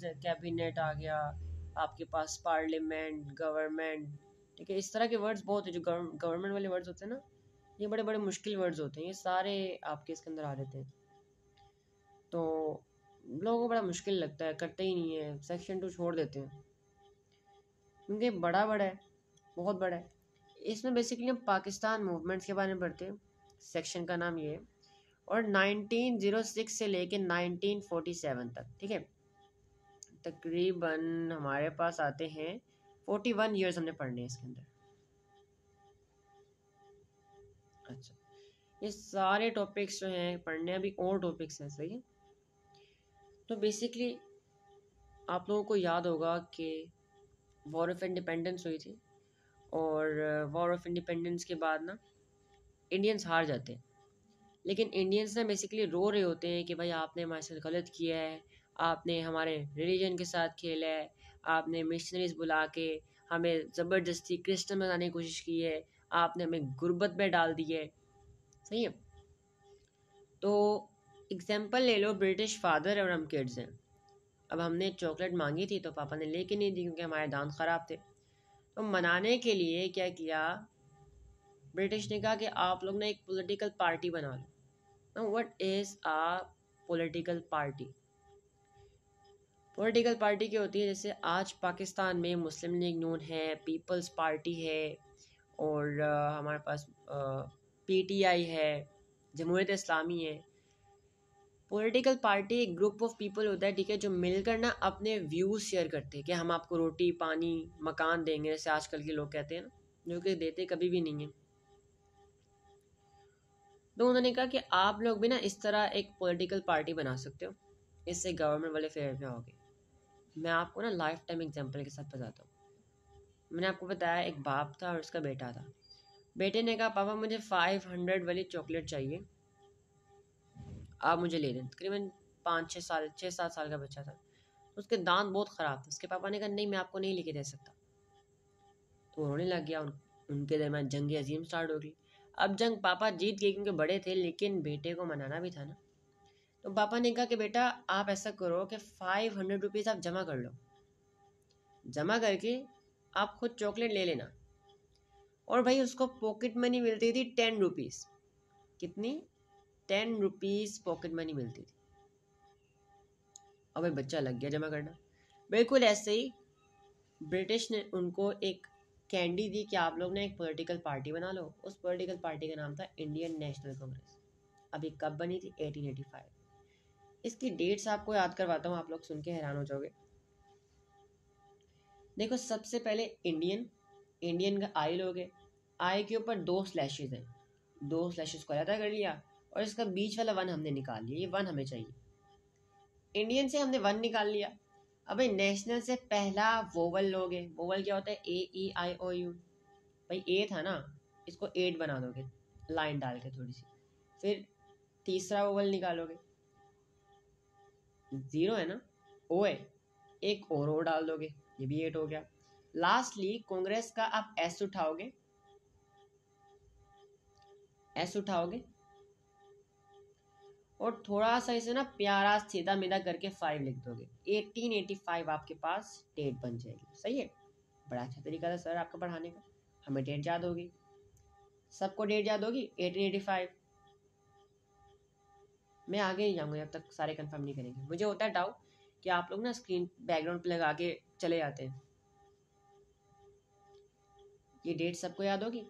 Cabinet आ गया, आपके पास parliament government ठीक है, इस तरह के वर्ड्स बहुत है जो गवर्नमेंट वाले वर्ड्स होते हैं ना, ये बड़े बड़े मुश्किल वर्ड्स होते हैं, ये सारे आपके इसके अंदर आ जाते हैं। तो लोगों को बड़ा मुश्किल लगता है, करते ही नहीं है सेक्शन टू छोड़ देते हैं। क्योंकि बड़ा बड़ा है, बहुत बड़ा है। इसमें बेसिकली हम पाकिस्तान मूवमेंट्स के बारे में पढ़ते हैं सेक्शन का नाम ये है, और 1906 से लेके 1947 तक, ठीक है? तकरीबन हमारे पास आते हैं फोर्टी वन ईयर्स हमने पढ़ने हैं इसके अंदर। अच्छा ये सारे टॉपिक्स जो हैं, पढ़ने अभी और टॉपिक्स हैं, सही तो बेसिकली आप लोगों को याद होगा कि वॉर ऑफ़ इंडिपेंडेंस हुई थी और वॉर ऑफ़ इंडिपेंडेंस के बाद ना इंडियंस हार जाते हैं। लेकिन इंडियंस ना बेसिकली रो रहे होते हैं कि भाई आपने हमारे साथ गलत किया है आपने हमारे रिलीजन के साथ खेला है, आपने मिशनरीज बुला के हमें ज़बरदस्ती क्रिश्चन बनाने की कोशिश की है, आपने हमें गुर्बत में डाल दी है। सही है? तो एग्जांपल ले लो ब्रिटिश फादर और हम किड्स हैं। अब हमने चॉकलेट मांगी थी तो पापा ने लेके नहीं दी क्योंकि हमारे दांत ख़राब थे। तो मनाने के लिए क्या किया? ब्रिटिश ने कहा कि आप लोग ना एक पॉलिटिकल पार्टी बना लो। What is a political party political party क्या होती है, जैसे आज पाकिस्तान में मुस्लिम लीग नून है पीपल्स पार्टी है, और हमारे पास पीटीआई है, जमहूरियत इस्लामी है। पॉलिटिकल पार्टी एक ग्रुप ऑफ़ पीपल होता है, ठीक है, जो मिलकर ना अपने व्यूज़ शेयर करते हैं कि हम आपको रोटी, पानी, मकान देंगे, जैसे आजकल के लोग कहते हैं ना, जो कि देते कभी भी नहीं है। तो उन्होंने कहा कि आप लोग भी ना इस तरह एक पॉलिटिकल पार्टी बना सकते हो, इससे गवर्नमेंट वाले फेयर में होगे मैं आपको ना लाइफ टाइम एग्ज़ाम्पल के साथ बताता हूँ। मैंने आपको बताया एक बाप था और उसका बेटा था। बेटे ने कहा पापा मुझे फाइव हंड्रेड वाली चॉकलेट चाहिए। आप मुझे ले दें। तकरीबन पाँच छः साल छः सात साल का बच्चा था। उसके दांत बहुत ख़राब थे। उसके पापा ने कहा नहीं मैं आपको नहीं लेके दे सकता। तो रोने लग गया उन, उनके दरमियान जंग अजीम स्टार्ट हो गई। अब जंग पापा जीत गए क्योंकि बड़े थे लेकिन बेटे को मनाना भी था ना। तो पापा ने कहा कि बेटा, आप ऐसा करो कि फाइव हंड्रेड रुपीज़ आप जमा कर लो। जमा करके आप खुद चॉकलेट ले लेना। और भाई, उसको पॉकेट मनी मिलती थी टेन रुपीज़ कितनी? टेन रुपीज़ पॉकेट मनी मिलती थी। अब भाई, बच्चा लग गया जमा करना। बिल्कुल ऐसे ही ब्रिटिश ने उनको एक कैंडी दी कि आप लोग ने एक पॉलिटिकल पार्टी बना लो। उस पॉलिटिकल पार्टी का नाम था इंडियन नेशनल कांग्रेस अभी कब बनी थी? 1885 इसकी डेट्स आपको याद करवाता हूँ, आप लोग सुन के हैरान हो जाओगे। देखो, सबसे पहले इंडियन इंडियन का आई लोगे आई के ऊपर दो स्लैशेज हैं। दो स्लैशेज को अलग कर लिया और इसका बीच वाला वन हमने निकाल लिया। ये वन हमें चाहिए। इंडियन से हमने वन निकाल लिया। अब भाई नेशनल से पहला वोवल लोगे वोवल क्या होता है? ए ई आई ओ यू भाई ए था ना? इसको एट बना दोगे। लाइन डाल के थोड़ी सी। फिर तीसरा वोवल निकालोगे। ज़ीरो है ना? ओ है। एक और ओ डाल दोगे, ये भी एट हो गया। लास्टली कांग्रेस का आप एस उठाओगे। एस उठाओगे। और थोड़ा सा इसे ना प्यारा सीधा मेदा करके फाइव लिख दोगे। एटीन एटी फाइव आपके पास डेट बन जाएगी। सही है? बड़ा अच्छा तरीका था सर आपका पढ़ाने का। हमें डेट याद होगी। सबको डेट याद होगी? एटीन एटी फाइव मैं आगे नहीं जाऊँगा जब तक सारे कंफर्म नहीं करेंगे। मुझे होता है डाउट कि आप लोग ना स्क्रीन बैकग्राउंड पे लगा के चले जाते हैं। ये डेट सबको याद होगी?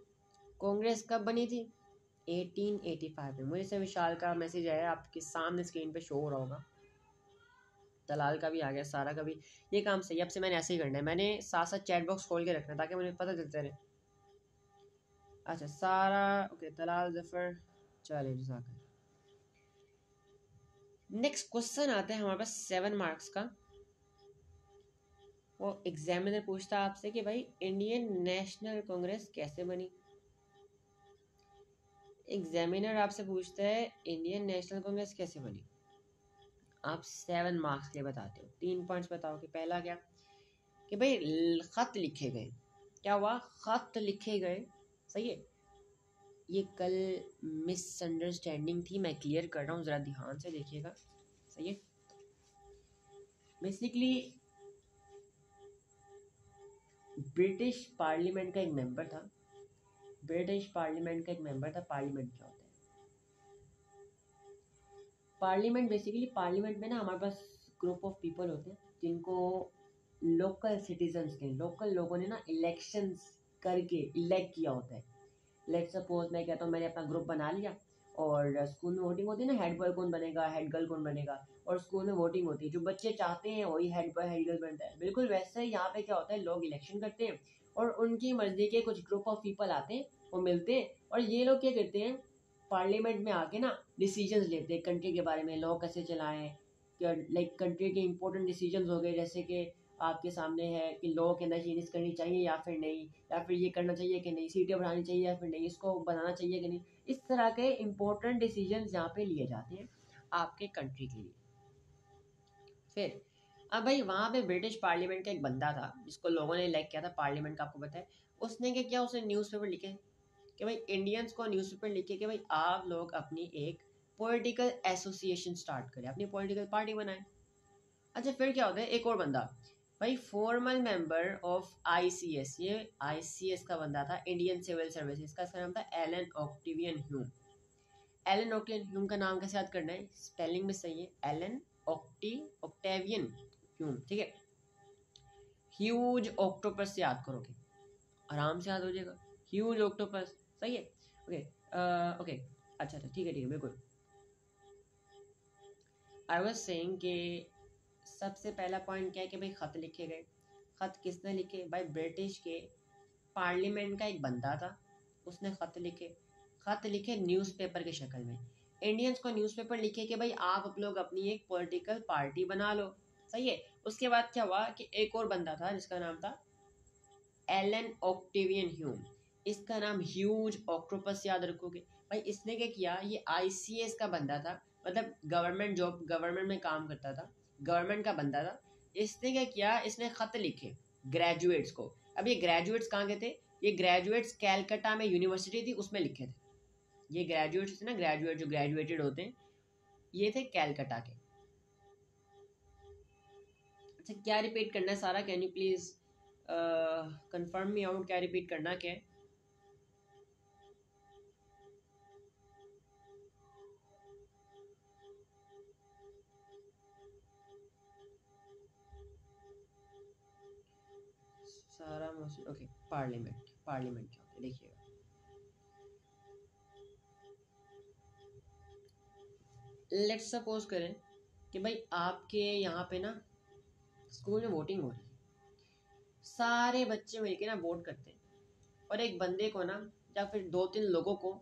कांग्रेस कब बनी थी? 1885 में। मुझे से विशाल का मैसेज आया, आपके सामने स्क्रीन पे शो हो रहा होगा। दलाल का भी आ गया, सारा का भी। ये काम सही अब से मैंने ऐसे ही करना है। मैंने साथ साथ चैट बॉक्स खोल के रखना ताकि मुझे पता चलते रहे। अच्छा सारा ओके दलाल, ज़फ़र चलिए जजाकर नेक्स्ट क्वेश्चन आता है हमारे पास सेवन मार्क्स का। वो एग्जामिनर पूछता है आपसे कि भाई इंडियन नेशनल कांग्रेस कैसे बनी? एग्जामिनर आपसे पूछता है इंडियन नेशनल कांग्रेस कैसे बनी? आप सेवन मार्क्स के लिए बताते हो। तीन पॉइंट्स बताओ कि पहला क्या? कि भाई, ख़त लिखे गए। क्या हुआ? ख़त लिखे गए। सही है? ये कल मिसअंडरस्टैंडिंग थी, मैं क्लियर कर रहा हूँ, ज़रा ध्यान से देखिएगा। सही है? बेसिकली ब्रिटिश पार्लियामेंट का एक मेंबर था। ब्रिटिश पार्लियामेंट का एक मेंबर था पार्लियामेंट क्या होता है? पार्लियामेंट बेसिकली पार्लियामेंट में ना हमारे पास ग्रुप ऑफ़ पीपल होते हैं, जिनको लोकल सिटीजन्स के लोकल लोगों ने ना इलेक्शंस करके इलेक्ट किया होता है। लेट सपोज़ मैं कहता हूँ, मैंने अपना ग्रुप बना लिया और स्कूल में वोटिंग होती है ना हेड बॉय कौन बनेगा हेड गर्ल कौन बनेगा? और स्कूल में वोटिंग होती है, जो बच्चे चाहते हैं, वही हेड बॉय हेड गर्ल बनता है। बिल्कुल वैसे ही यहाँ पे क्या होता है, लोग इलेक्शन करते हैं और उनकी मर्ज़ी के कुछ ग्रुप ऑफ़ पीपल आते हैं, वो मिलते हैं और ये लोग क्या करते हैं पार्लियामेंट में आके ना डिसीजंस लेते हैं कंट्री के बारे में लॉ कैसे चलाएँ लाइक कंट्री के इंपॉर्टेंट डिसीजंस हो गए, जैसे कि आपके सामने है कि लॉ के अंदर चेंजेस करनी चाहिए या फिर नहीं, या फिर ये करना चाहिए कि नहीं, सीटें बढ़ानी चाहिए या फिर नहीं, इसको बनाना चाहिए कि नहीं। इस तरह के इम्पोर्टेंट डिसीज़न यहाँ पे लिए जाते हैं आपके कंट्री के लिए। फिर, अब भाई वहाँ पे ब्रिटिश पार्लियामेंट का एक बंदा था, जिसको लोगों ने इलेक्ट किया था पार्लियामेंट का आपको पता है। उसने क्या किया, उसने न्यूज़पेपर लिखे। कि भाई इंडियंस को न्यूज़पेपर लिखे कि भाई आप लोग अपनी एक पॉलिटिकल एसोसिएशन स्टार्ट करें, अपनी पॉलिटिकल पार्टी बनाएँ। अच्छा फिर क्या होता है, एक और बंदा भाई फॉर्मल मेंबर ऑफ़ आईसीएस ये आईसीएस का बंदा था इंडियन सिविल सर्विसेज़ का नाम था Allan Octavian Hume Allan Octavian Hume का नाम कैसे याद करना है? स्पेलिंग में सही है एलन ऑक्टी ऑक्टेवियन ह्यूम ठीक है? ह्यूज ऑक्टोपस याद करोगे। आराम से याद हो जाएगा। ह्यूज ऑक्टोपस सही है? ओके ओके अच्छा अच्छा ठीक है ठीक है, बिल्कुल। आई वॉज़ सेइंग कि सबसे पहला पॉइंट क्या है कि भाई ख़त लिखे गए। ख़त किसने लिखे? भाई ब्रिटिश के। पार्लियामेंट का एक बंदा था, उसने ख़त लिखे। ख़त लिखे न्यूज़पेपर की शक्ल में। इंडियंस को न्यूज़पेपर लिखे कि भाई आप लोग अपनी एक पॉलिटिकल पार्टी बना लो। सही है? उसके बाद क्या हुआ कि एक और बंदा था, जिसका नाम था एलन ऑक्टिवियन ह्यूम इसका नाम ह्यूज ऑक्टोपस याद रखोगे। भाई इसने क्या किया? ये आईसीएस का बंदा था। मतलब गवर्नमेंट जॉब गवर्नमेंट में काम करता था। गवर्नमेंट का बंदा था। इसने क्या किया? इसने ख़त लिखे ग्रेजुएट्स को। अब ये ग्रेजुएट्स कहाँ के थे? ये ग्रेजुएट्स कैलकटा में यूनिवर्सिटी थी, उसमें लिखे थे। ये ग्रेजुएट्स ना ग्रेजुएट जो ग्रेजुएटेड होते हैं, ये थे कैलकटा के। अच्छा क्या रिपीट करना है सारा? Can you please confirm me out क्या रिपीट करना क्या है? सारा मोस्टली ओके पार्लियामेंट पार्लियामेंट क्या होता है देखिएगा लेट्स सपोज़ करें कि भाई आपके यहाँ पे ना स्कूल में वोटिंग हो रही है। सारे बच्चे मिलके ना वोट करते हैं। और एक बंदे को ना, या फिर दो तीन लोगों को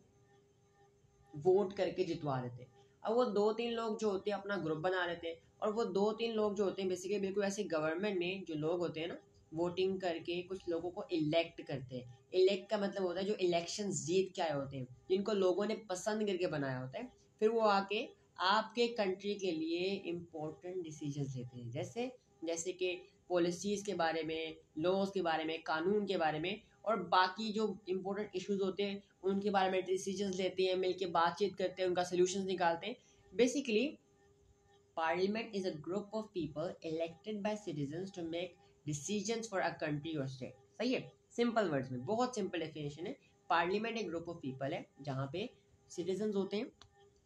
वोट करके जितवा देते हैं। अब वो दो तीन लोग जो होते हैं, अपना ग्रुप बना लेते हैं। और वो दो तीन लोग जो होते हैं बेसिकली बिल्कुल ऐसे गवर्नमेंट में जो लोग होते हैं ना वोटिंग करके कुछ लोगों को इलेक्ट करते हैं। इलेक्ट का मतलब होता है जो इलेक्शन जीत के आए होते हैं, जिनको लोगों ने पसंद करके बनाया होता है। फिर वो आके आपके कंट्री के लिए इम्पोर्टेंट डिसीज़न लेते हैं। जैसे जैसे कि पॉलिसीज़ के बारे में लॉज के बारे में, कानून के बारे में और बाकी जो इम्पोर्टेंट इश्यूज़ होते हैं, उनके बारे में डिसीज़न लेते हैं, मिलके बातचीत करते हैं, उनका सोल्यूशन निकालते हैं। Basically parliament is a group of people elected by citizens to make decisions for a country और स्टेट सही है? सिंपल वर्ड्स में। बहुत सिंपल डेफिनेशन है। पार्लियामेंट एक ग्रुप ऑफ़ पीपल है, जहाँ पे सिटीजन्स होते हैं,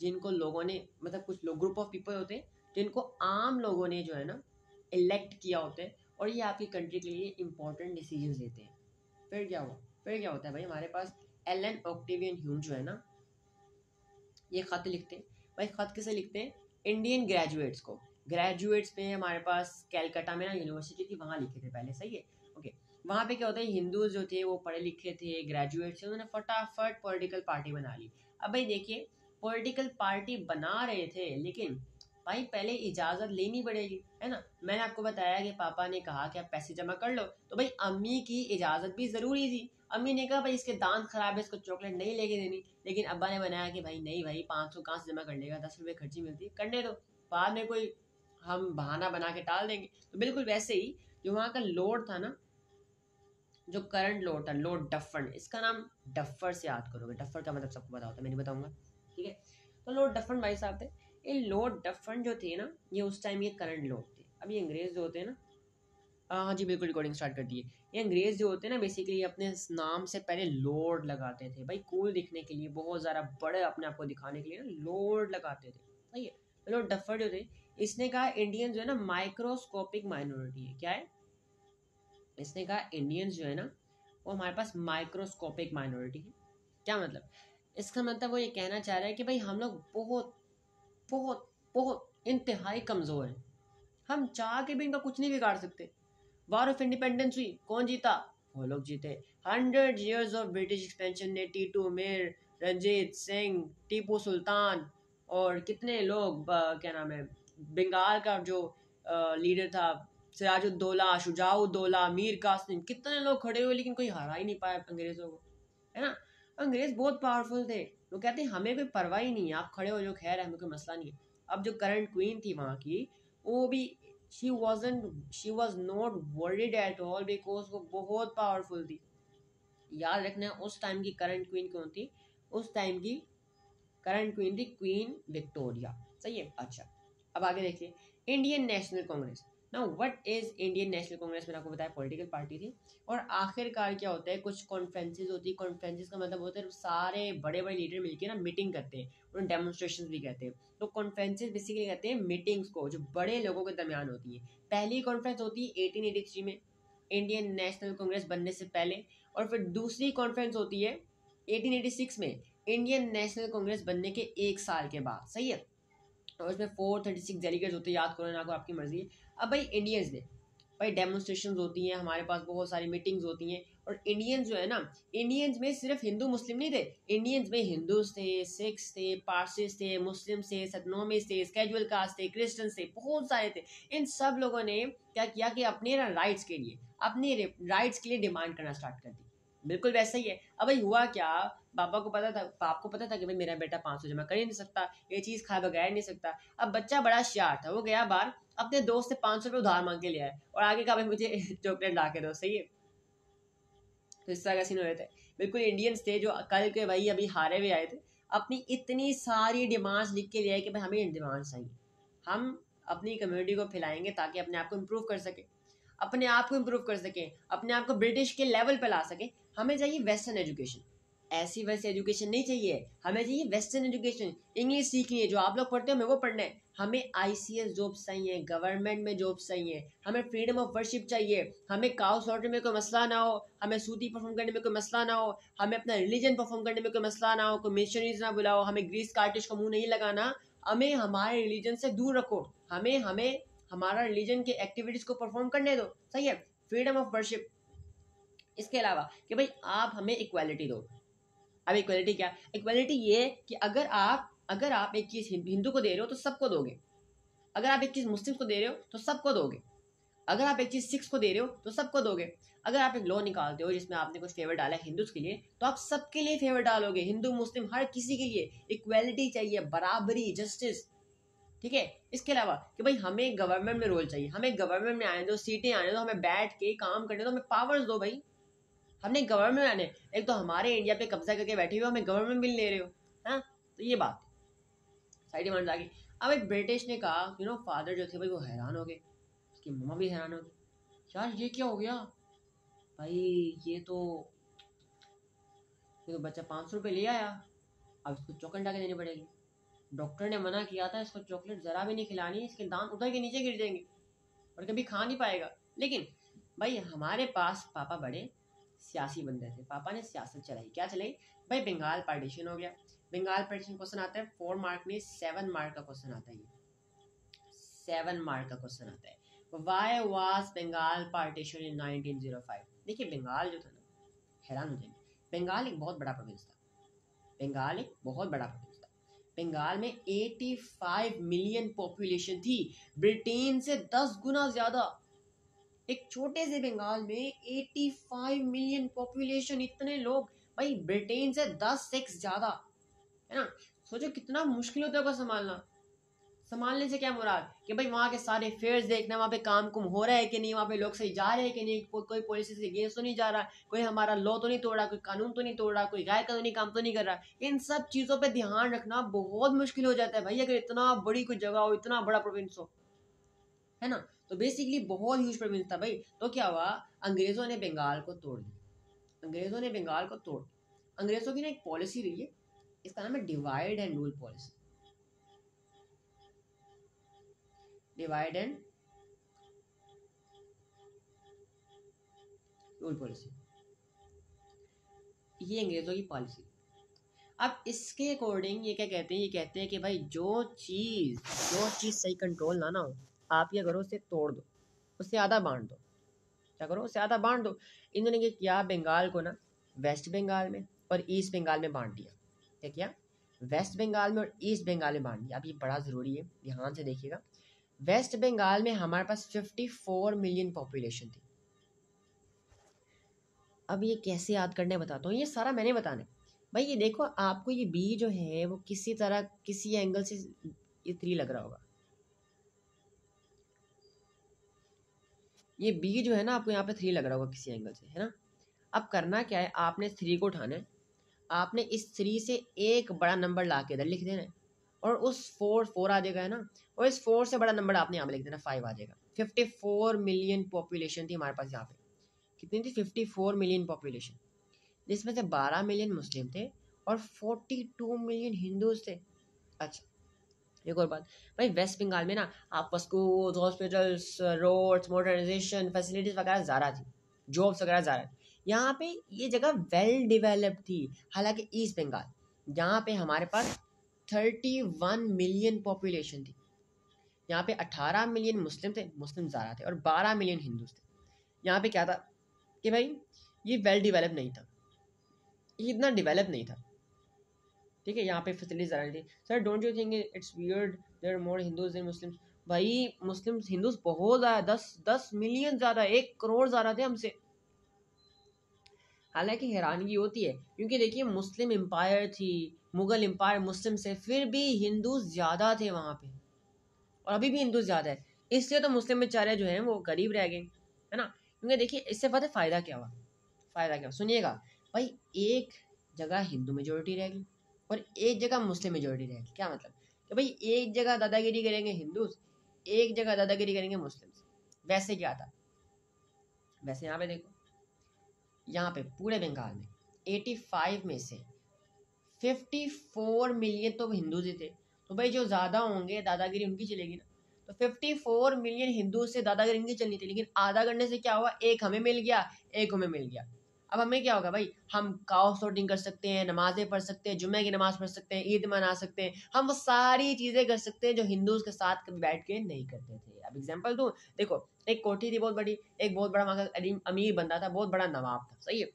जिनको लोगों ने मतलब कुछ लोग ग्रुप ऑफ़ पीपल होते हैं, जिनको आम लोगों ने जो है ना इलेक्ट किया होता है, और ये आपकी कंट्री के लिए इंपॉर्टेंट डिसीज़न लेते हैं। फिर क्या हुआ? फिर क्या होता है भाई? हमारे पास एल एन ऑक्टिवियन ह्यूम जो है ना, ये ख़त लिखते हैं। भाई, ख़त किसे लिखते हैं? इंडियन ग्रेजुएट्स को। ग्रेजुएट्स में हमारे पास कैलकाटा में ना यूनिवर्सिटी थी, वहाँ लिखे थे पहले, सही है? ओके वहाँ पे क्या होता है हिंदूज जो थे, वो पढ़े लिखे थे ग्रेजुएट थे, उन्होंने फटाफट पॉलिटिकल पार्टी बना ली। अब भाई देखिए पॉलिटिकल पार्टी बना रहे थे, लेकिन भाई पहले इजाज़त लेनी पड़ेगी, है ना? मैंने आपको बताया कि पापा ने कहा कि आप पैसे जमा कर लो। तो भाई अम्मी की इजाज़त भी ज़रूरी थी। अम्मी ने कहा, भाई इसके दांत ख़राब है, इसको चॉकलेट नहीं लेके देनी। लेकिन अब्बा ने बनाया कि भाई, नहीं भाई, पाँच सौ कहाँ से जमा कर लेगा? दस रुपये खर्ची मिलती करने दो। बाद में कोई हम बहाना बना के टाल देंगे। तो बिल्कुल वैसे ही जो वहाँ का लोड था ना, जो करंट लोड था लोड डफर इसका नाम डफर से याद करोगे। डफर का मतलब सबको पता होता है, मैं नहीं बताऊँगा, ठीक है? तो लोड डफर भाई साहब थे। ये लोड डफर जो थे ना, ये उस टाइम ये करंट लोड थे। अब ये अंग्रेज़ जो होते हैं ना हाँ जी, बिल्कुल रिकॉर्डिंग स्टार्ट कर दी है ये अंग्रेज़ जो होते हैं ना बेसिकली अपने नाम से पहले लोड लगाते थे। भाई कूल दिखने के लिए, बहुत ज़्यादा बड़े अपने आप को दिखाने के लिए ना लोड लगाते थे। सही है? लॉर्ड डफर जो थे इसने कहा इंडियन जो है ना माइक्रोस्कोपिक माइनॉरिटी है। क्या है? इसने कहा इंडियंस जो है ना, वो हमारे पास माइक्रोस्कोपिक माइनॉरिटी है। क्या मतलब? इसका मतलब वो ये कहना चाह रहा है कि भाई हम लोग बहुत बहुत बहुत इंतहाई कमज़ोर हैं। हम चाह के भी इनका कुछ नहीं बिगाड़ सकते। वार ऑफ़ इंडिपेंडेंस हुई, कौन जीता? वो लोग जीते। Hundred years of British expansion ने टीटू मीर रंजीत सिंह टीपू सुल्तान और कितने लोग क्या नाम है? बंगाल का जो लीडर था, सिराजुद्दौला, शुजाउद्दौला, मीर कासिम, कितने लोग खड़े हुए, लेकिन कोई हरा ही नहीं पाया अंग्रेज़ों को, है ना? अंग्रेज़ बहुत पावरफुल थे। वो कहते हैं, हमें कोई परवाह ही नहीं है, आप खड़े हो जो, खैर है हमें कोई मसला नहीं है। अब जो करंट क्वीन थी वहाँ की, वो भी she wasn't she was not world at all because वो बहुत पावरफुल थी। याद रखना उस टाइम की करंट क्वीन कौन थी? उस टाइम की करंट क्वीन थी क्वीन विक्टोरिया सही है? अच्छा। अब आगे देखिए इंडियन नेशनल कांग्रेस ना what is Indian national Congress मैंने आपको बताया पॉलिटिकल पार्टी थी। और आखिरकार क्या होता है, कुछ कॉन्फ्रेंसेज होती है। कॉन्फ्रेंसेज का मतलब होता है, सारे बड़े बड़े लीडर मिलकर ना मीटिंग करते हैं। उन्हें डेमोन्स्ट्रेशन भी कहते हैं। तो कॉन्फ्रेंसेज बेसिकली कहते हैं मीटिंग्स को, जो बड़े लोगों के दरमियान होती है। पहली कॉन्फ्रेंस होती है एटीन एटी थ्री में इंडियन नेशनल कांग्रेस बनने से पहले। और फिर दूसरी कॉन्फ्रेंस होती है एटीन एटी सिक्स में इंडियन नेशनल कांग्रेस बनने के एक साल के बाद। सही है? और उसमें फोर थर्टी सिक्स डेलीगेट्स होते हैं, याद करो ना को आपकी मर्ज़ी। अब भाई इंडियंस ने, भाई डेमोन्स्ट्रेशन होती हैं, हमारे पास बहुत सारी मीटिंग्स होती हैं, और इंडियंस जो है ना इंडियंस में सिर्फ़ हिंदू, मुस्लिम नहीं थे। इंडियंस में हिंदूज थे सिख्स थे पारसीस थे मुस्लिम थे सतनोमिस थे स्केजुअल कास्ट थे क्रिश्चन थे, बहुत सारे थे। इन सब लोगों ने क्या किया कि अपने राइट्स के लिए, अपने राइट्स के लिए डिमांड करना स्टार्ट कर दी। बिल्कुल वैसा ही है। अब भाई हुआ क्या? पापा को पता था पाप को पता था कि भाई मेरा बेटा पाँच सौ जमा कर ही नहीं सकता, ये चीज़ खाए बगैर नहीं सकता। अब बच्चा बड़ा शार था, वो गया बाहर, अपने दोस्त से पाँच सौ रुपये उधार मांग के लिया है और आगे कहा, भाई मुझे चॉकलेट ला के दो, सही है? तो इस तरह का सीन हो रहे थे। बिल्कुल इंडियंस थे जो कल के भाई अभी हारे हुए आए थे। अपनी इतनी सारी डिमांड्स लिख के लिए कि भाई हमें डिमांड्स चाहिए। हम अपनी कम्युनिटी को फैलाएँगे ताकि अपने आप को इम्प्रूव कर सके। अपने आप को इम्प्रूव कर सकें, अपने आप को ब्रिटिश के लेवल पर ला सके। हमें चाहिए वेस्टर्न एजुकेशन ऐसी वैसी एजुकेशन नहीं चाहिए। हमें चाहिए वेस्टर्न एजुकेशन इंग्लिश सीखनी है जो आप लोग पढ़ते हो, हमें वो पढ़ना है। हमें आईसीएस जॉब्स चाहिए गवर्नमेंट में जॉब्स चाहिए, हमें फ्रीडम ऑफ़ वर्शिप चाहिए, हमें काउ सॉर्टर में कोई मसला ना हो, हमें सूती परफॉर्म करने में कोई मसला ना हो, हमें अपना रिलीजन परफॉर्म करने में कोई मसला ना हो, कोई मिशनरीज ना बुलाओ, हमें ग्रीस कार्टिश को मुँह नहीं लगाना, हमें हमारे रिलीजन से दूर रखो। हमें हमें हमारा रिलीजन के एक्टिविटीज़ को परफॉर्म करने दो। सही है? फ्रीडम ऑफ़ वर्शिप इसके अलावा कि भाई आप हमें इक्वालिटी दो। अब इक्वलिटी क्या? इक्वलिटी ये कि अगर आप अगर आप एक चीज़ हिंदू को दे रहे हो तो सबको दोगे। अगर आप एक चीज़ मुस्लिम को दे रहे हो तो सबको दोगे। अगर आप एक चीज़ सिक्स को दे रहे हो तो सबको दोगे। अगर आप एक लॉ निकालते हो जिसमें आपने कुछ फेवर डाला है हिंदूज के लिए तो आप सबके लिए फेवर डालोगे। हिंदू, मुस्लिम, हर किसी के लिए इक्वलिटी चाहिए, बराबरी जस्टिस ठीक है? इसके अलावा कि भाई हमें गवर्नमेंट में रोल चाहिए। हमें गवर्नमेंट में आने दो, सीटें आने दो, हमें बैठ के काम करने दो, हमें पावर्स दो भाई। हमने गवर्नमेंट आने एक तो हमारे इंडिया पे कब्जा करके बैठे हुए हमें गवर्नमेंट बिल ले रहे हो हाँ? तो ये बात। साइड डिमांड आ गई अब एक ब्रिटिश ने कहा यू नो फादर जो थे भाई वो हैरान हो गए। उसकी मम्मा भी हैरान हो गई। यार, ये क्या हो गया? भाई, ये तो ये तो बच्चा पाँच सौ रुपये ले आया। अब इसको चॉकलेट डाके देनी पड़ेगी। डॉक्टर ने मना किया था, इसको चॉकलेट ज़रा भी नहीं खिलानी इसके दांत उधर के नीचे गिर जाएँगे। और कभी खा नहीं पाएगा। लेकिन, भाई, हमारे पास पापा बड़े सियासी बंदे थे। पापा ने सियासत चलाई। क्या चलाई? भाई, बंगाल पार्टीशन हो गया। बंगाल पार्टीशन क्वेश्चन आता है। फोर मार्क में सेवन मार्क का क्वेश्चन आता है सेवन मार्क का क्वेश्चन आता है। Why was Bengal partition in 1905 देखिए, बंगाल जो था ना, हैरान हो जाएँगे बंगाल एक बहुत बड़ा प्रोविंस था। बंगाल एक बहुत बड़ा प्रोविंस था। बंगाल में 85 मिलियन पॉपुलेशन थी। ब्रिटेन से 10 गुना ज़्यादा एक छोटे से बंगाल में 85 मिलियन पॉपुलेशन इतने लोग। भाई ब्रिटेन से 10 सेक्स ज़्यादा है ना? सोचो कितना मुश्किल होता है संभालना। संभालने से क्या मुराद? कि भाई वहाँ के सारे फेयर्स देखना वहाँ पे काम कुम हो रहा है कि नहीं? वहाँ पे लोग सही जा रहे हैं कि नहीं? को, कोई पॉलिसी से अगेंस्ट तो नहीं जा रहा कोई हमारा लॉ तो नहीं तोड़ रहा कोई कानून तो नहीं तोड़ रहा कोई गाय कानूनी काम तो नहीं कर रहा। इन सब चीज़ों पे ध्यान रखना बहुत मुश्किल हो जाता है। भाई अगर इतना बड़ी कोई जगह हो इतना बड़ा प्रोविंस हो है ना? तो बेसिकली बहुत ह्यूज प्रोविंस था भाई। तो क्या हुआ? अंग्रेज़ों ने बंगाल को तोड़ दिया। अंग्रेज़ों ने बंगाल को तोड़ अंग्रेज़ों की ना एक पॉलिसी रही है। इसका नाम है divide and rule policy divide and rule policy ये अंग्रेज़ों की पॉलिसी अब इसके अकॉर्डिंग ये क्या कहते हैं? ये कहते हैं कि भाई जो चीज़ जो चीज़ सही कंट्रोल ना ना हो आप ये करो उसे तोड़ दो उससे आधा बांट दो। क्या करो? उससे आधा बांट दो। इन्होंने ये किया बंगाल को ना, वेस्ट बंगाल में और ईस्ट बंगाल में बांट दिया। क्या किया? वेस्ट बंगाल में और ईस्ट बंगाल में बांट दिया। अब ये बड़ा ज़रूरी है, ध्यान से देखिएगा। वेस्ट बंगाल में हमारे पास 54 मिलियन पॉपुलेशन थी। अब ये कैसे याद करने बताता हूँ। ये सारा मैंने बताना भाई ये देखो, आपको ये बी जो है, वो किसी तरह, किसी एंगल से ये थ्री लग रहा होगा। ये बी जो है ना आपको यहाँ पे थ्री लग रहा होगा किसी एंगल से, है ना? अब करना क्या है? आपने थ्री को उठाना है। आपने इस थ्री से एक बड़ा नंबर ला के इधर लिख देना है। और उस फोर फोर आ जाएगा, है ना? और इस फोर से बड़ा नंबर आपने यहाँ पे लिख देना फाइव आ जाएगा। फिफ्टी फोर मिलियन पॉपुलेशन थी हमारे पास यहाँ पे। कितनी थी? फिफ्टी फोर मिलियन पॉपुलेशन जिसमें से बारह मिलियन मुस्लिम थे और फोर्टी टू मिलियन हिंदूज थे। अच्छा एक और बात, भाई वेस्ट बंगाल में ना आपका school hospitals roads modernisation facilities वगैरह ज़्यादा थी जॉब्स वगैरह ज़्यादा यहाँ पे ये जगह वेल डेवलप्ड थी, हालाँकि ईस्ट बंगाल यहाँ पे हमारे पास थर्टी वन मिलियन पॉपुलेशन थी। यहाँ पे अट्ठारह मिलियन मुस्लिम थे, मुस्लिम ज़्यादा थे, और बारह मिलियन हिंदूज थे। यहाँ पे क्या था कि भाई ये वेल डेवलप नहीं था, ये इतना डेवलप नहीं था। ठीक है, यहाँ पे फैसिलिटीज़ ज़्यादा थी। Sir don't you think it's weird there more Hindus and Muslim भाई मुस्लिम हिंदूज बहुत ज़्यादा, दस दस मिलियन ज़्यादा, एक करोड़ ज़्यादा थे हमसे। हालाँकि हैरानगी होती है, क्योंकि देखिए मुस्लिम एम्पायर थी मुग़ल एम्पायर मुस्लिम से फिर भी हिंदू ज़्यादा थे वहाँ पे। और अभी भी हिंदू ज़्यादा है। इससे तो मुस्लिम बेचारे जो हैं, वो गरीब रह गए, है ना? क्योंकि देखिए, इससे पता फ़ायदा क्या हुआ? फ़ायदा क्या हुआ? सुनिएगा। भाई, एक जगह हिंदू मेजोरिटी रहेगी और एक जगह मुस्लिम मेजोरिटी रहेगी। क्या मतलब? कि भाई एक जगह दादागिरी करेंगे हिंदूज एक जगह दादागिरी करेंगे मुस्लिम वैसे क्या था? वैसे यहाँ पे देखो, यहाँ पे पूरे बंगाल में 85 में से 54 मिलियन तो हिंदूज ही थे। तो भाई जो ज़्यादा होंगे, दादागिरी उनकी चलेगी ना। तो 54 मिलियन हिंदू से दादागिरी इनकी चलनी थी, लेकिन आधा करने से क्या हुआ? एक हमें मिल गया, एक हमें मिल गया। अब हमें क्या होगा भाई? हम काउ शॉटिंग कर सकते हैं, नमाजें पढ़ सकते हैं, जुम्मे की नमाज़ पढ़ सकते हैं, ईद मना सकते हैं। हम वो सारी चीज़ें कर सकते हैं जो हिंदूज के साथ कभी बैठ के नहीं करते थे। अब एग्ज़ाम्पल दूँ, देखो, एक कोठी थी बहुत बड़ी, एक बहुत बड़ा वहाँ का अमीर बंदा था, बहुत बड़ा नवाब था, सही है?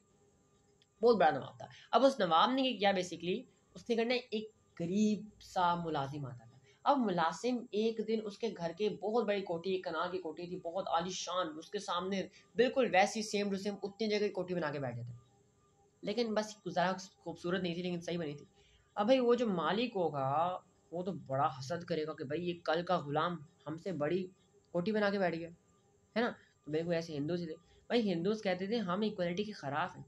बहुत बड़ा नवाब था। अब उस नवाब ने किया बेसिकली उसने करना एक गरीब सा मुलाजिम आता अब मुलासिम एक दिन उसके घर के बहुत बड़ी कोठी, एक कनाल की कोठी थी, बहुत आलिशान, उसके सामने बिल्कुल वैसी सेम टू सेम उतनी जगह की कोठी बना के बैठे थे। लेकिन बस ज़्यादा खूबसूरत नहीं थी, लेकिन सही बनी थी। अब भाई वो जो मालिक होगा, वो तो बड़ा हसद करेगा कि भाई ये कल का गुलाम हमसे बड़ी कोठी बना के बैठ गया, है ना? तो मेरे को ऐसे हिंदू थे भाई हिंदूज कहते थे, हम इक्वलिटी के ख़िलाफ़ हैं।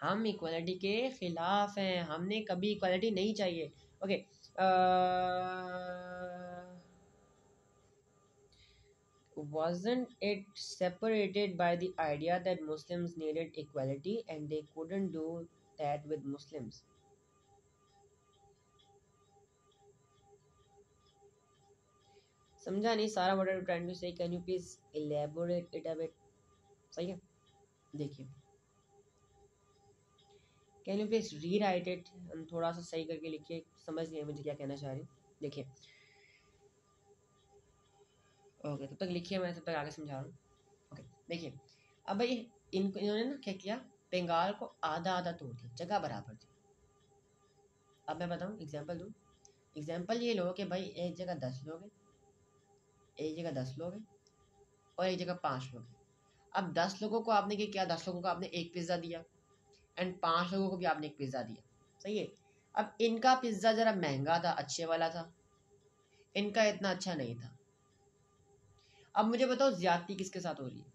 हम इक्वलिटी के ख़िलाफ़ हैं। हमने कभी इक्वलिटी नहीं चाहिए। Okay uh, wasn't it separated by the idea that Muslims needed equality and they couldn't do that with Muslims? समझा नहीं सारा what are trying to say can you please elaborate it a bit सही है देखिए Can you please re it थोड़ा सा सही करके लिखिए। समझ गए मुझे क्या कहना चाह रही देखिए। ओके तब तक लिखिए मैं, तब तक आगे समझा रहा हूँ। ओके देखिए। अब भाई इन इन्होंने ना क्या किया? बंगाल को आधा आधा तोड़ दिया, जगह बराबर थी। अब मैं बताऊँ एग्ज़ाम्पल दूँ। एग्ज़ाम्पल ये लो कि भाई, एक जगह दस लोग हैं। एक जगह दस लोग हैं और एक जगह पाँच लोग हैं। अब दस लोगों को आपने क्या किया? दस लोगों को आपने एक पिज़्ज़ा दिया। एंड पाँच लोगों को भी आपने एक पिज़्ज़ा दिया। सही है? अब इनका पिज़्ज़ा ज़रा महँगा था, अच्छे वाला था। इनका इतना अच्छा नहीं था। अब मुझे बताओ, ज्यादती किसके साथ हो रही है?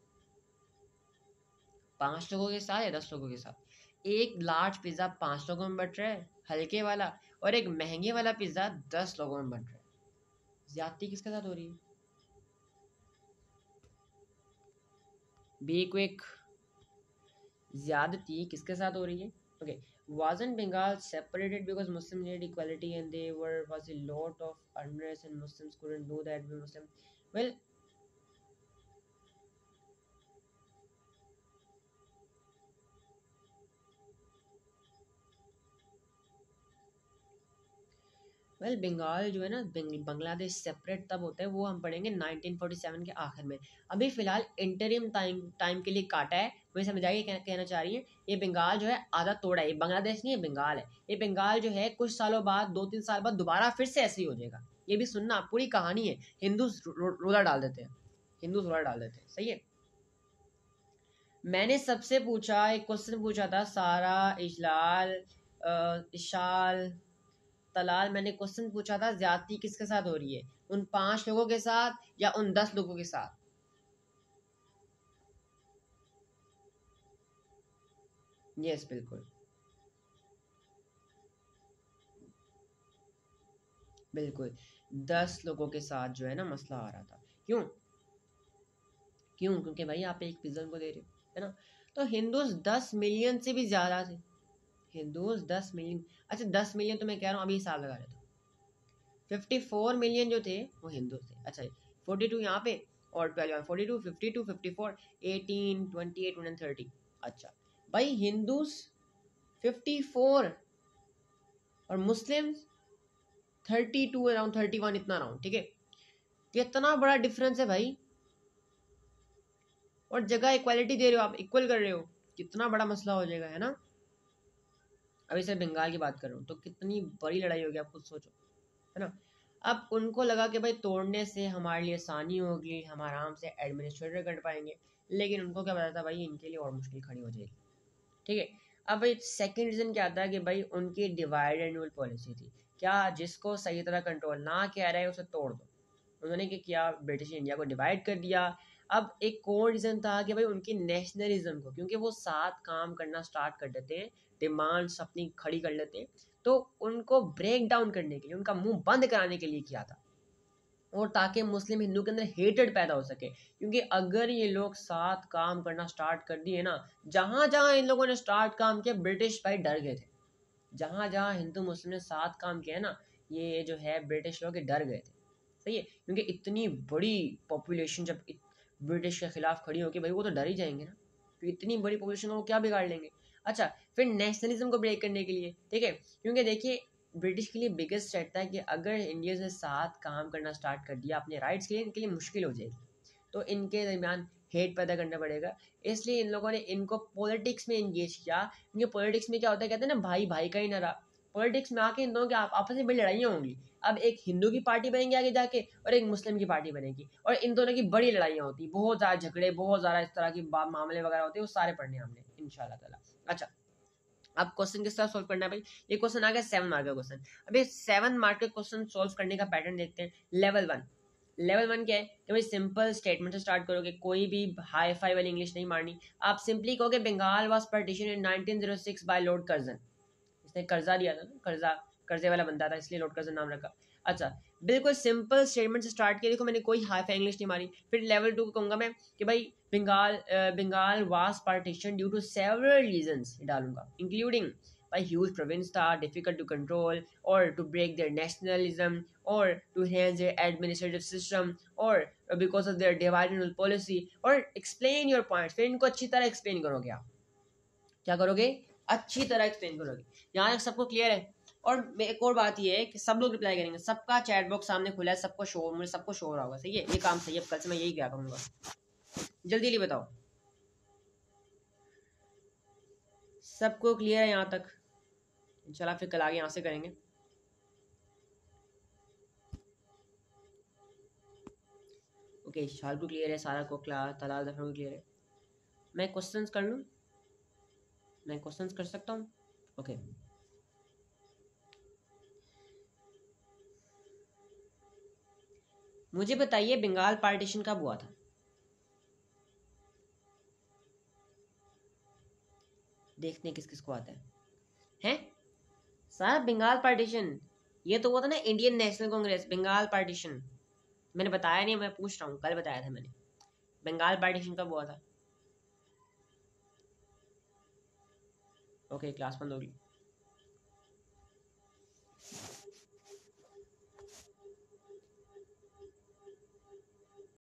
पाँच लोगों के साथ या दस लोगों के साथ? एक लार्ज पिज़्ज़ा पाँच लोगों में बट रहा है, हल्के वाला, और एक महँगे वाला पिज़्ज़ा दस लोगों में बट रहा है। ज्यादती किसके साथ हो रही है? बी क्विक ज्यादती किसके साथ हो रही है? Okay wasn't Bengal separated because Muslim need equality and there was a lot of unrest and Muslims couldn't do that Muslim well well Bengal जो है ना बांग्लादेश सेपरेट तब होता है, वो हम पढ़ेंगे 1947 के आखिर में। अभी फ़िलहाल इंटरिम टाइम टाइम के लिए काटा है, मुझे समझ आइए क्या, कहना चाह रही है? ये बंगाल जो है आधा तोड़ा है बांग्लादेश नहीं है बंगाल है। ये बंगाल जो है, कुछ सालों बाद दो तीन साल बाद दोबारा फिर से ऐसे ही हो जाएगा। ये भी सुनना, पूरी कहानी है। हिंदू रोला डाल देते हैं। हिंदू रोला डाल देते हैं, सही है? मैंने सबसे पूछा, एक क्वेश्चन पूछा था, सारा, इजलाल इशाल तलाल, मैंने क्वेश्चन पूछा था, ज्यादती किसके साथ हो रही है? उन पाँच लोगों के साथ या उन दस लोगों के साथ? यस बिल्कुल। बिल्कुल। दस लोगों के साथ जो है ना मसला आ रहा था। क्यों? क्यों? क्योंकि भाई आप एक पिजन को दे रहे हो, है ना? तो हिंदूज दस मिलियन से भी ज़्यादा थे। हिंदूज दस मिलियन अच्छा दस मिलियन तो मैं कह रहा हूँ अभी हिसाब लगा रहे थे फिफ्टी फोर मिलियन जो थे, वो हिंदू थे। अच्छा फोर्टी टू यहाँ पे, और twelve forty two fifty two fifty four eighteen twenty eight one thirty अच्छा भाई हिंदूज फिफ्टी फोर और Muslim thirty two around thirty one इतना अराउंड ठीक है? कितना बड़ा डिफरेंस है भाई। और जगह इक्वालिटी दे रहे हो आप इक्वल कर रहे हो, कितना बड़ा मसला हो जाएगा, है ना? अभी से बंगाल की बात कर रहा हूँ तो कितनी बड़ी लड़ाई होगी आप खुद सोचो, है ना? अब उनको लगा कि भाई तोड़ने से हमारे लिए आसानी होगी, हम आराम से एडमिनिस्ट्रेटर कर पाएँगे, लेकिन उनको क्या पता था भाई इनके लिए और मुश्किल खड़ी हो जाएगी, ठीक है? अब भाई सेकेंड रीज़न क्या था कि भाई उनकी डिवाइड एंड रूल पॉलिसी थी, क्या जिसको सही तरह कंट्रोल ना किया रहा उसे तोड़ दो, उन्होंने क्या किया ब्रिटिश इंडिया को डिवाइड कर दिया अब एक और रीज़न था कि भाई उनकी नेशनलिज्म को, क्योंकि वो साथ काम करना स्टार्ट कर देते हैं डिमांड्स अपनी खड़ी कर लेते हैं तो उनको ब्रेक डाउन करने के लिए, उनका मुँह बंद कराने के लिए किया था। और ताकि मुस्लिम हिंदू के अंदर हेटेड पैदा हो सके, क्योंकि अगर ये लोग साथ काम करना स्टार्ट कर दिए ना, जहाँ जहाँ इन लोगों ने स्टार्ट काम किया, ब्रिटिश भाई डर गए थे। जहाँ जहाँ हिंदू मुस्लिम ने साथ काम किया ना, ये जो है ब्रिटिश लोग डर गए थे। सही है? क्योंकि इतनी बड़ी पॉपुलेशन जब ब्रिटिश के खिलाफ खड़ी होगी भाई वो तो डर ही जाएँगे ना। तो इतनी बड़ी पॉपुलेशन को क्या बिगाड़ लेंगे? अच्छा फिर नेशनलिज्म को ब्रेक करने के लिए, ठीक है? क्योंकि देखिए, ब्रिटिश के लिए बिगेस्ट थ्रेट था कि अगर इंडिया से साथ काम करना स्टार्ट कर दिया, अपने राइट्स के लिए, इनके लिए मुश्किल हो जाएगी। तो इनके दरमियान हेट पैदा करना पड़ेगा। इसलिए इन लोगों ने इनको पॉलिटिक्स में इंगेज किया। क्योंकि पॉलिटिक्स में क्या होता है? कहते हैं ना भाई भाई का ही ना रहा पॉलिटिक्स में आके इन दोनों के आपस में बड़ी लड़ाइयाँ होंगी। अब एक हिंदू की पार्टी बनेगी आगे जाके और एक मुस्लिम की पार्टी बनेगी। और इन दोनों की बड़ी लड़ाइयाँ होती बहुत ज़्यादा झगड़े, बहुत ज़्यादा इस तरह की मामले वगैरह होते हैं, वो सारे पढ़ने हमने इन ताला। अच्छा अब क्वेश्चन किस तरह सोल्व करना है भाई? ये क्वेश्चन आ गया सेवन मार्क का क्वेश्चन अभी सेवन मार्क के क्वेश्चन सोल्व करने का पैटर्न देखते हैं। लेवल वन लेवल वन क्या है? कि भाई सिंपल स्टेटमेंट से स्टार्ट करोगे, कोई भी हाई फाई वाली इंग्लिश नहीं मारनी। आप सिंपली कहोगे Bengal was partition in 1906 by lord Curzon इसने कर्जा दिया था ना, कर्जा। कर्जे वाला बंदा था, इसलिए लोड कर्जा नाम रखा। अच्छा बिल्कुल सिंपल स्टेटमेंट से स्टार्ट किया। देखो, मैंने कोई हाफ़ इंग्लिश नहीं मारी। फिर लेवल टू को कहूँगा मैं कि भाई Bengal Bengal was partition due to several reason डालूँगा। इंक्लूडिंग भाई ह्यूज प्रोविंस था डिफ़िकल्ट टू कंट्रोल और टू ब्रेक देयर नेशनलिज्म और to change their administrative system और because of their divide and rule policy और एक्सप्लेन योर पॉइंट फिर इनको अच्छी तरह एक्सप्लेन करोगे आप। क्या करोगे? अच्छी तरह एक्सप्लेन करोगे। यहाँ तक सबको क्लियर है? और एक और बात ये है कि सब लोग रिप्लाई करेंगे। सबका चैट बॉक्स सामने खुला है, सबको शो मुझे सबको शो रहा होगा, सही है? ये काम सही है कल से मैं यही क्या करूँगा? जल्दी जल्दी बताओ। सबको क्लियर है यहाँ तक? चला फिर कल आगे यहाँ से करेंगे। ओके शालू क्लियर है, सारा को तलाल दफर को क्लियर है। मैं क्वेश्चंस कर लूँ? मैं क्वेश्चंस कर सकता हूँ? Okay okay. मुझे बताइए, बंगाल पार्टीशन कब हुआ था? देखते हैं किस किस को आता है। हैं? साहब, बंगाल पार्टीशन, ये तो हुआ था ना Indian national Congress, Bengal partition. मैंने बताया नहीं, मैं पूछ रहा हूँ, कल बताया था मैंने। बंगाल पार्टीशन कब हुआ था? ओके, क्लास बंद होगी